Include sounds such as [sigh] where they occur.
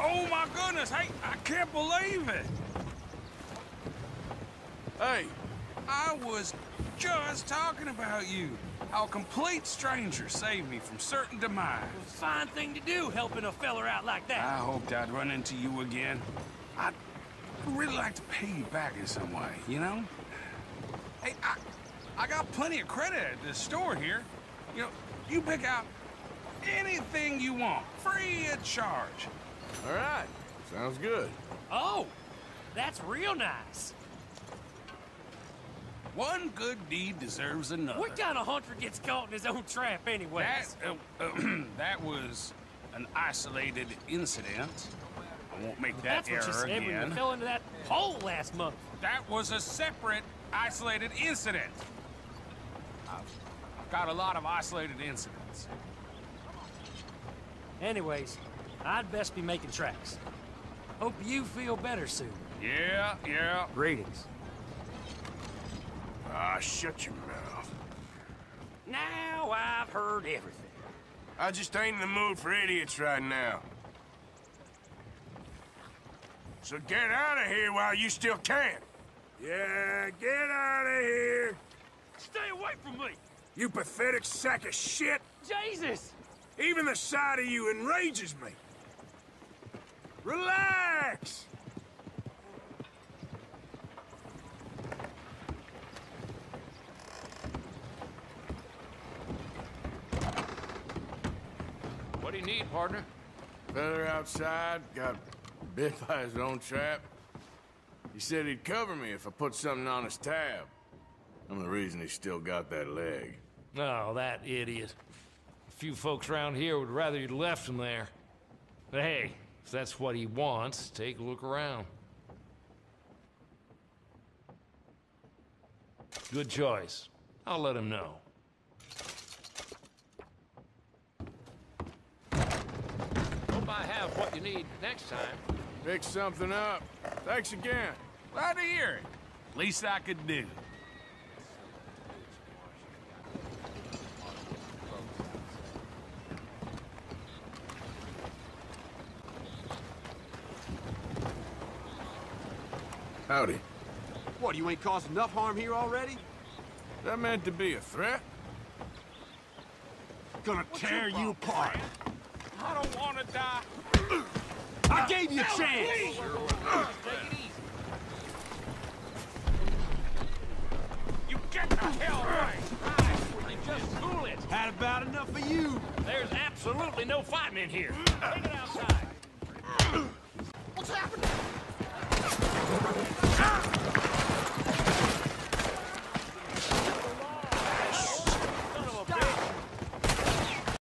Oh my goodness, hey, I can't believe it. Hey, I was just talking about you. How a complete stranger saved me from certain demise. Fine thing to do, helping a feller out like that. I hoped I'd run into you again. I'd really like to pay you back in some way, you know? Hey, I, I got plenty of credit at this store here. You know, you pick out anything you want, free of charge. All right. Sounds good. Oh, that's real nice. One good deed deserves another. What kind of hunter gets caught in his own trap anyway? That, uh, uh, [clears throat] that was an isolated incident. I won't make that That's error what you said when again. you fell into that hole last month. That was a separate, isolated incident. I've, I've got a lot of isolated incidents. Anyways, I'd best be making tracks. Hope you feel better soon. Yeah, yeah. Greetings. Ah, shut your mouth. Now I've heard everything. I just ain't in the mood for idiots right now. So get out of here while you still can. Yeah, get out of here. Stay away from me! You pathetic sack of shit. Jesus! Even the sight of you enrages me. Relax. What do you need, partner? Feather outside, got bit by his own trap. He said he'd cover me if I put something on his tab. I'm the reason he still got that leg. Oh, that idiot. A few folks around here would rather you'd left him there. But hey, if that's what he wants, take a look around. Good choice. I'll let him know. Hope I have what you need next time. Pick something up. Thanks again. Glad to hear it. Least I could do. Howdy. What, you ain't caused enough harm here already? That meant to be a threat? Gonna tear you apart. I don't want to die. I gave you a chance! Take it easy. You get the hell away. You just fool it. Had about enough of you. There's absolutely no fighting in here. Take it outside.